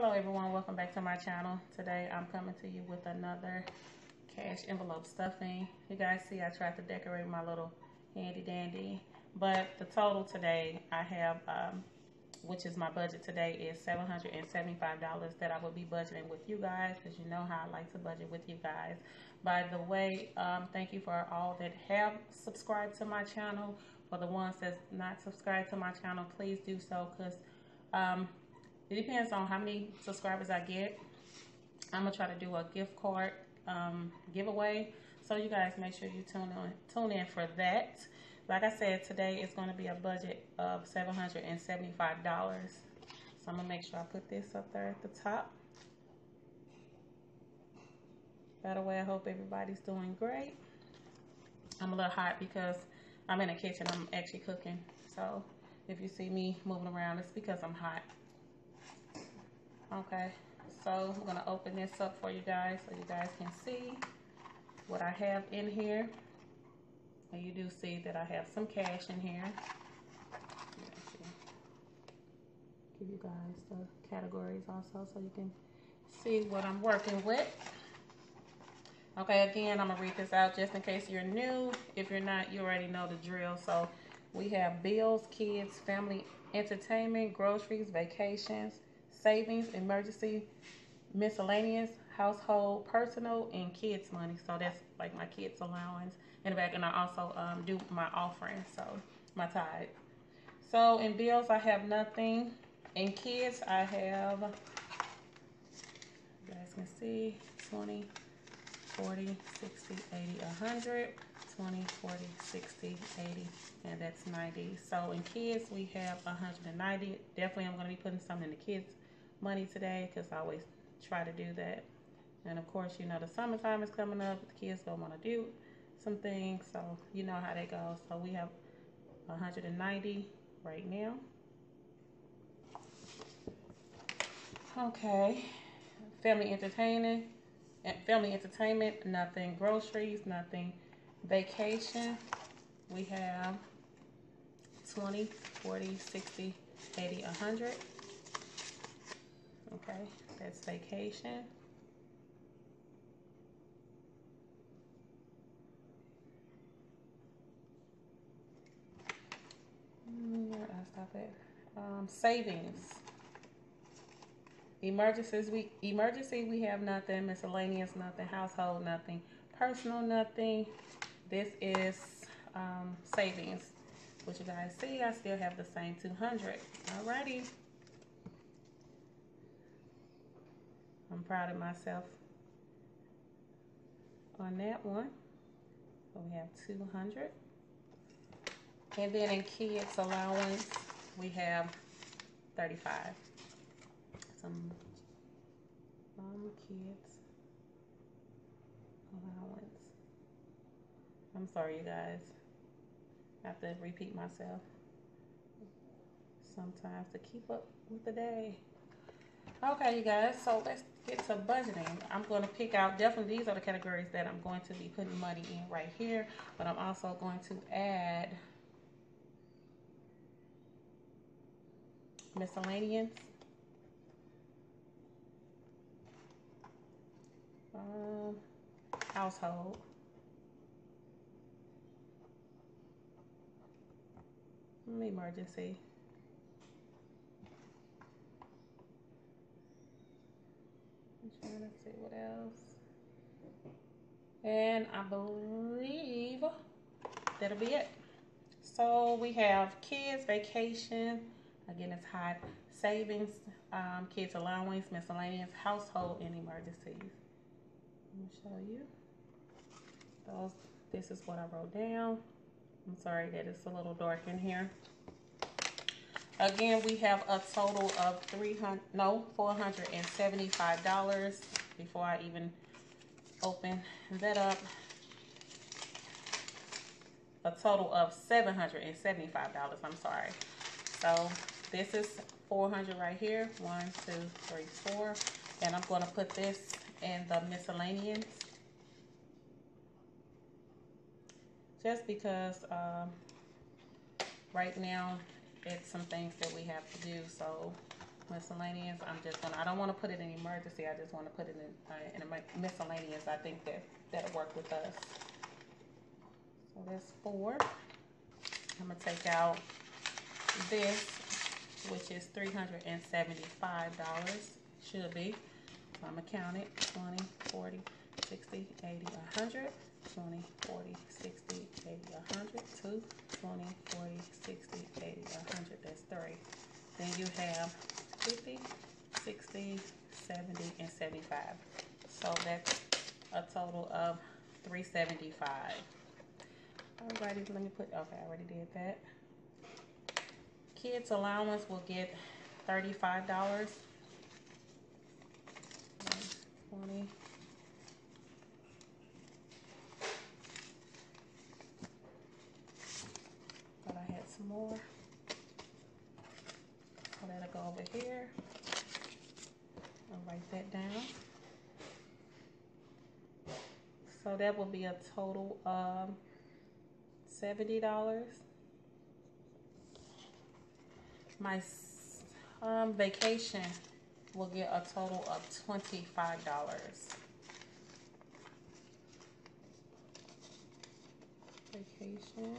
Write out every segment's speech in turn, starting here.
Hello everyone, welcome back to my channel. Today I'm coming to you with another cash envelope stuffing. You guys see I tried to decorate my little handy dandy, but the total today I have, um, which is my budget today, is $775 that I will be budgeting with you guys because you know how I like to budget with you guys. By the way, um, thank you for all that have subscribed to my channel. For the ones that's not subscribed to my channel, please do so because um, it depends on how many subscribers I get. I'm gonna try to do a gift card um, giveaway. So you guys make sure you tune in, tune in for that. Like I said, today is going to be a budget of $775. So I'm to make sure I put this up there at the top. By the way, I hope everybody's doing great. I'm a little hot because I'm in the kitchen. I'm actually cooking. So if you see me moving around, it's because I'm hot. Okay, so I'm gonna open this up for you guys so you guys can see what I have in here. And you do see that I have some cash in here. Give you guys the categories also so you can see what I'm working with. Okay, again, I'm gonna read this out just in case you're new. If you're not, you already know the drill. So we have bills, kids, family entertainment, groceries, vacations, savings, emergency, miscellaneous, household, personal, and kids money. So that's like my kids allowance in the back. And I also um, do my offering, so my tithe. So in bills, I have nothing. In kids, I have, you guys can see, 20, 40, 60, 80, 100. 20, 40, 60, 80, and that's 90. So in kids, we have 190. Definitely, I'm going to be putting some in the kids' money today because I always try to do that. And of course, you know, the summertime is coming up. The kids don't want to do some things, so you know how that goes. So we have 190 right now. Okay, family entertaining, and family entertainment, nothing. Groceries, nothing. Vacation, we have 20, 40, 60, 80, 100. Okay, that's vacation. Mm, where I stop it? Um, savings. Emergencies, we emergency we have nothing. Miscellaneous nothing. Household nothing. Personal nothing. This is um, savings. What you guys see, I still have the same 200. Alrighty. I'm proud of myself on that one. So we have 200. And then in kids allowance, we have 35. Some um, kids allowance. I'm sorry, you guys. I have to repeat myself sometimes to keep up with the day. Okay, you guys, so let's get to budgeting. I'm going to pick out, definitely these are the categories that I'm going to be putting money in right here, but I'm also going to add miscellaneous. Um, household. Emergency. I'm trying to see what else. And I believe that'll be it. So we have kids vacation. Again, it's hot. Savings, um, kids allowance, miscellaneous, household, and emergencies. Let me show you. Those. This is what I wrote down. I'm sorry that it's a little dark in here. Again, we have a total of 300 no, $475 before I even open that up. A total of $775, I'm sorry. So this is 400 right here. One, two, three, four. And I'm going to put this in the miscellaneous just because um, right now it's some things that we have to do. So miscellaneous. I'm just gonna, I don't wanna put it in emergency, I just wanna put it in, uh, in a miscellaneous. I think that, that'll work with us. So that's four. I'm gonna take out this, which is three hundred and seventy-five dollars, should be. So I'm gonna count it, 20, 40, 60, 80, 100, 20, 40, 60, 80, 100, 2, 20, 40, 60, 80, 100, that's 3. Then you have 50, 60, 70, and 75. So that's a total of 375. Alrighty, let me put, okay, I already did that. Kids allowance will get $35. 20, that will be a total of seventy dollars. My um, vacation will get a total of twenty-five dollars. Vacation.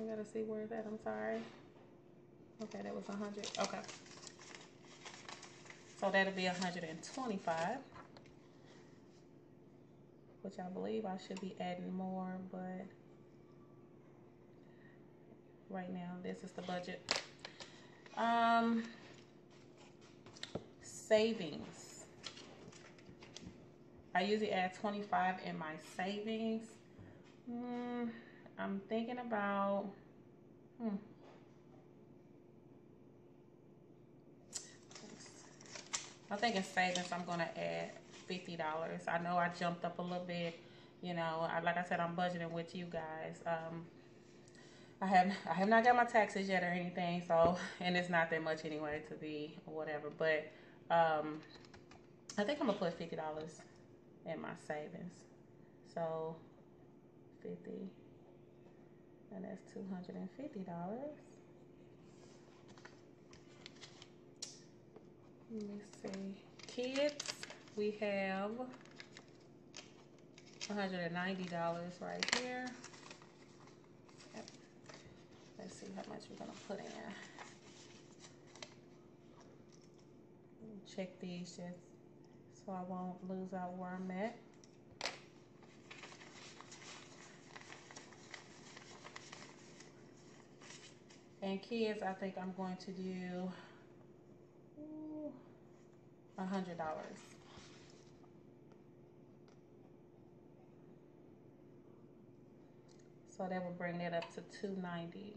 I gotta see where it's at, I'm sorry. Okay, that was a hundred, okay. So that'll be hundred and twenty-five. Which I believe I should be adding more, but right now, this is the budget. Um, savings. I usually add twenty-five in my savings. Hmm, I'm thinking about, hmm. I think in savings, I'm gonna add fifty dollars. I know I jumped up a little bit. You know, I, like I said, I'm budgeting with you guys. Um, I have I have not got my taxes yet or anything, so and it's not that much anyway to be whatever. But um, I think I'm gonna put fifty dollars in my savings. So fifty, and that's two hundred and fifty dollars. Let me see. Kids, we have $190 right here. Yep. Let's see how much we're gonna put in. Check these just so I won't lose out where I'm at. And kids, I think I'm going to do a hundred dollars. So that will bring that up to two ninety.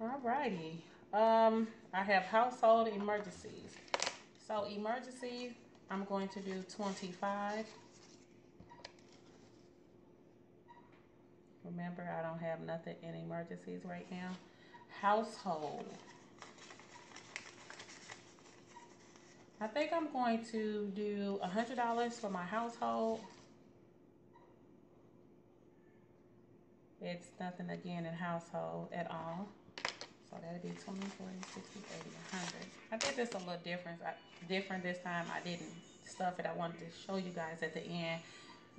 Alrighty. Um, I have household emergencies. So emergencies, I'm going to do twenty-five. Remember, I don't have nothing in emergencies right now. Household. I think I'm going to do a hundred dollars for my household. It's nothing again in household at all. So that'd be 20, 40, 60, 80, 100. I think it's a little different. I, different this time. I didn't stuff it. I wanted to show you guys at the end.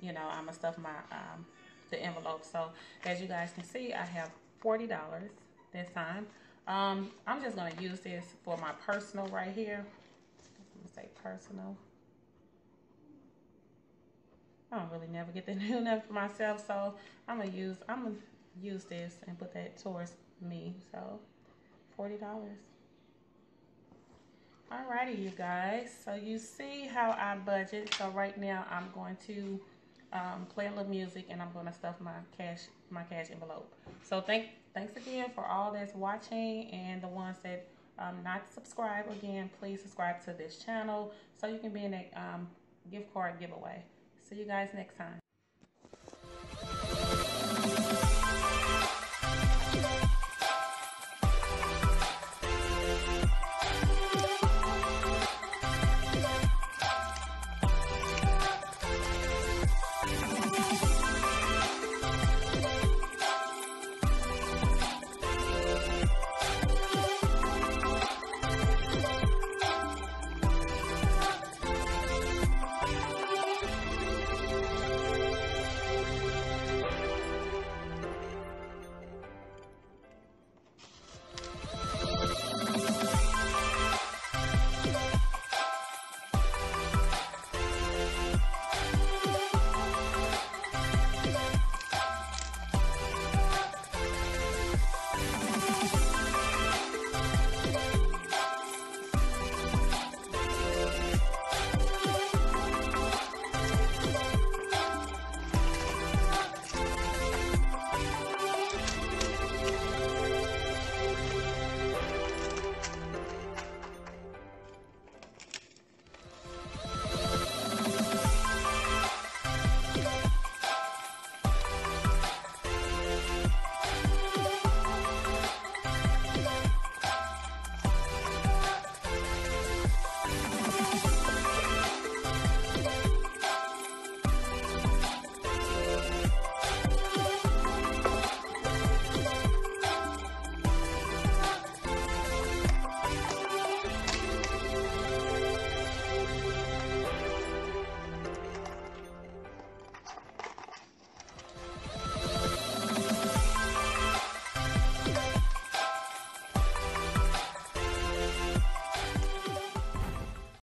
You know, I'm gonna stuff my um, the envelope. So as you guys can see, I have $40 this time. Um, I'm just gonna use this for my personal right here. Gonna say personal. I don't really never get to do nothing for myself, so I'm gonna use I'm gonna use this and put that towards me. So forty dollars. Alrighty, you guys. So you see how I budget. So right now I'm going to um, play a little music and I'm to stuff my cash my cash envelope. So thank thanks again for all that's watching and the ones that um, not subscribe again. Please subscribe to this channel so you can be in a um, gift card giveaway. See you guys next time.